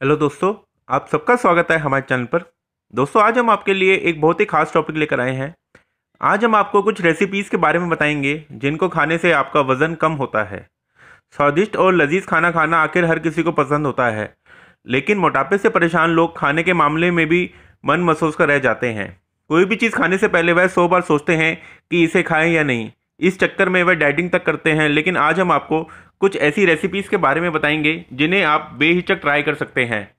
Hello दोस्तों, आप सबका स्वागत है हमारे चैनल पर। दोस्तों, आज हम आपके लिए एक बहुत ही खास टॉपिक लेकर आए हैं। आज हम आपको कुछ रेसिपीज़ के बारे में बताएँगे, जिनको खाने से आपका वज़न कम होता है। स्वादिष्ट और लजीज खाना खाना आखिर हर किसी को पसंद होता है, लेकिन मोटापे से परेशान लोग खाने के मामले में भी मन महसूस कर रह जाते हैं। कोई भी चीज़ खाने से पहले वह सौ बार सोचते हैं कि इसे खाएँ या नहीं। इस चक्कर में वह डाइटिंग तक करते हैं, लेकिन आज हम आपको कुछ ऐसी रेसिपीज़ के बारे में बताएँगे, जिन्हें आप बेहिचक ट्राई कर सकते हैं।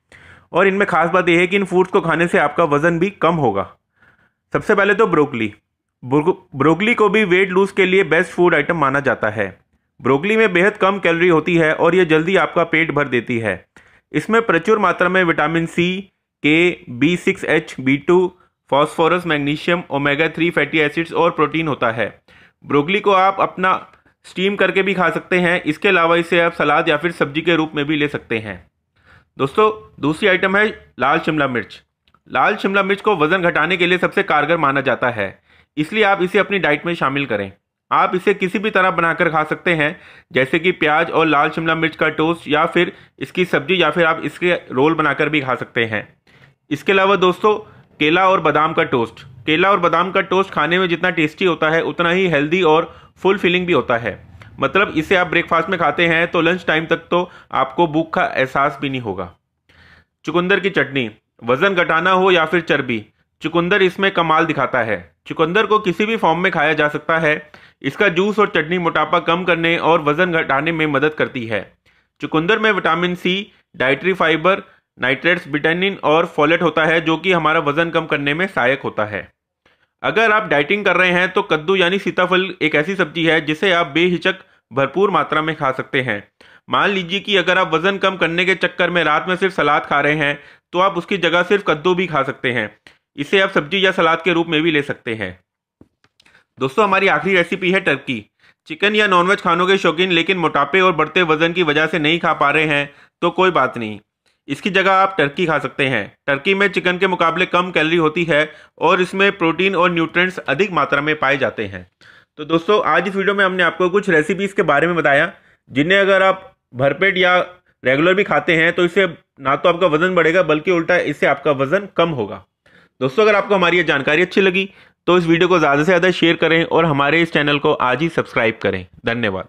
और इनमें खास बात यह है कि इन फूड्स को खाने से आपका वज़न भी कम होगा। सबसे पहले तो ब्रोकली। ब्रोकली को भी वेट लूज के लिए बेस्ट फ़ूड आइटम माना जाता है। ब्रोकली में बेहद कम कैलोरी होती है और यह जल्दी आपका पेट भर देती है। इसमें प्रचुर मात्रा में vitamin C K B six H B two phosphorus magnesium omega three fatty acids और प्रोटीन होता है। ब्रोकली को आप अपना स्टीम करके भी खा सकते हैं। इसके अलावा इसे आप सलाद या फिर सब्ज़ी के रूप में भी ले सकते हैं। दोस्तों, दूसरी आइटम है लाल शिमला मिर्च। लाल शिमला मिर्च को वज़न घटाने के लिए सबसे कारगर माना जाता है। इसलिए आप इसे अपनी डाइट में शामिल करें। आप इसे किसी भी तरह बनाकर खा सकते हैं, जैसे कि प्याज और लाल शिमला मिर्च का टोस्ट या फिर इसकी सब्ज़ी या फिर आप इसके रोल बनाकर भी खा सकते हैं। इसके अलावा दोस्तों, केला और बादाम का टोस्ट। केला और बादाम का टोस्ट खाने में जितना टेस्टी होता है, उतना ही हेल्दी और फुल फिलिंग भी होता है। मतलब इसे आप ब्रेकफास्ट में खाते हैं तो लंच टाइम तक तो आपको भूख का एहसास भी नहीं होगा। चुकंदर की चटनी, वज़न घटाना हो या फिर चर्बी, चुकंदर इसमें कमाल दिखाता है। चुकंदर को किसी भी फॉर्म में खाया जा सकता है। इसका जूस और चटनी मोटापा कम करने और वज़न घटाने में मदद करती है। चुकंदर में vitamin C dietary fibre nitrates vitamin और फॉलेट होता है, जो कि हमारा वज़न कम करने में सहायक होता है। अगर आप डाइटिंग कर रहे हैं तो कद्दू यानी सीताफल एक ऐसी सब्ज़ी है जिसे आप बेहिचक भरपूर मात्रा में खा सकते हैं। मान लीजिए कि अगर आप वज़न कम करने के चक्कर में रात में सिर्फ़ सलाद खा रहे हैं तो आप उसकी जगह सिर्फ़ कद्दू भी खा सकते हैं। इसे आप सब्ज़ी या सलाद के रूप में भी ले सकते हैं। दोस्तों, हमारी आखिरी रेसिपी है टर्की चिकन या नॉनवेज खानों के शौकीन, लेकिन मोटापे और बढ़ते वज़न की वजह से नहीं खा पा रहे हैं तो कोई बात नहीं। इसकी जगह आप टर्की खा सकते हैं। टर्की में चिकन के मुकाबले कम कैलोरी होती है और इसमें प्रोटीन और न्यूट्रिएंट्स अधिक मात्रा में पाए जाते हैं। तो दोस्तों, आज इस वीडियो में हमने आपको कुछ रेसिपीज़ के बारे में बताया, जिन्हें अगर आप भरपेट या रेगुलर भी खाते हैं तो इससे ना तो आपका वज़न बढ़ेगा, बल्कि उल्टा इससे आपका वज़न कम होगा। दोस्तों, अगर आपको हमारी ये जानकारी अच्छी लगी तो इस वीडियो को ज़्यादा से ज़्यादा शेयर करें और हमारे इस चैनल को आज ही सब्सक्राइब करें। धन्यवाद।